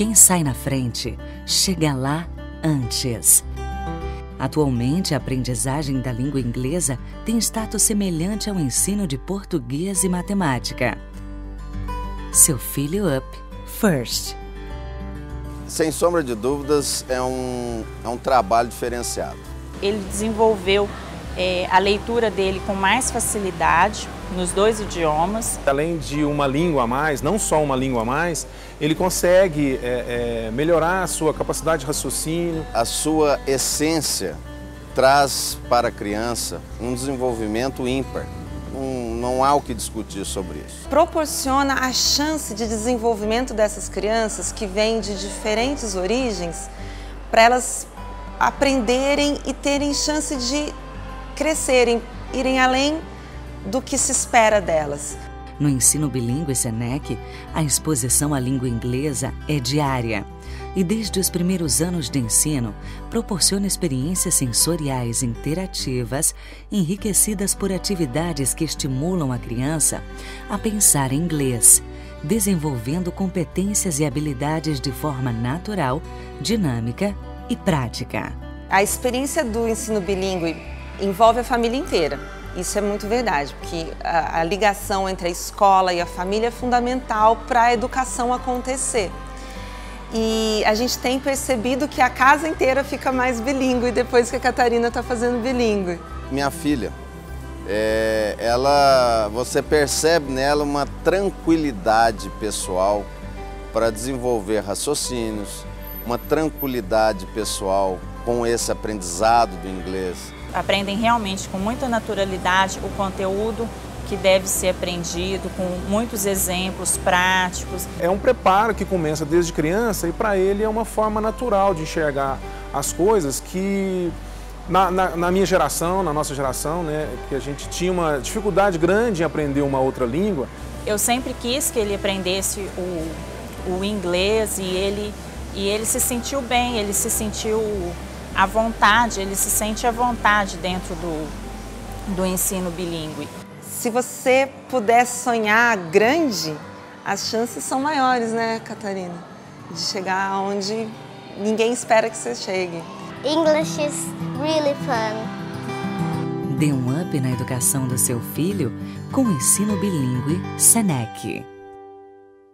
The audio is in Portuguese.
quem sai na frente chega lá antes. Atualmente, a aprendizagem da língua inglesa tem status semelhante ao ensino de português e matemática. Seu filho up first. Sem sombra de dúvidas, é um, é um trabalho diferenciado. Ele desenvolveu é, a leitura dele com mais facilidade nos dois idiomas. Além de uma língua a mais, não só uma língua a mais, ele consegue é, é, melhorar a sua capacidade de raciocínio. A sua essência traz para a criança um desenvolvimento ímpar. Um, não há o que discutir sobre isso. Proporciona a chance de desenvolvimento dessas crianças que vêm de diferentes origens para elas aprenderem e terem chance de crescerem, irem além do que se espera delas. No ensino bilíngue Senec, a exposição à língua inglesa é diária e desde os primeiros anos de ensino proporciona experiências sensoriais interativas enriquecidas por atividades que estimulam a criança a pensar em inglês, desenvolvendo competências e habilidades de forma natural, dinâmica e prática. A experiência do ensino bilíngue envolve a família inteira. Isso é muito verdade, porque a, a ligação entre a escola e a família é fundamental para a educação acontecer. E a gente tem percebido que a casa inteira fica mais bilíngue depois que a Catarina está fazendo bilíngue. Minha filha, é, ela, você percebe nela uma tranquilidade pessoal para desenvolver raciocínios, uma tranquilidade pessoal com esse aprendizado do inglês aprendem realmente com muita naturalidade o conteúdo que deve ser aprendido, com muitos exemplos práticos. É um preparo que começa desde criança e para ele é uma forma natural de enxergar as coisas que na, na, na, minha geração, na nossa geração, né, que a gente tinha uma dificuldade grande em aprender uma outra língua. Eu sempre quis que ele aprendesse o, o inglês e ele, e ele se sentiu bem, ele se sentiu à vontade, ele se sente à vontade dentro do, do ensino bilíngue. Se você puder sonhar grande, as chances são maiores, né, Catarina? De chegar onde ninguém espera que você chegue. English is really fun. Dê um up na educação do seu filho com o ensino bilíngue Senec.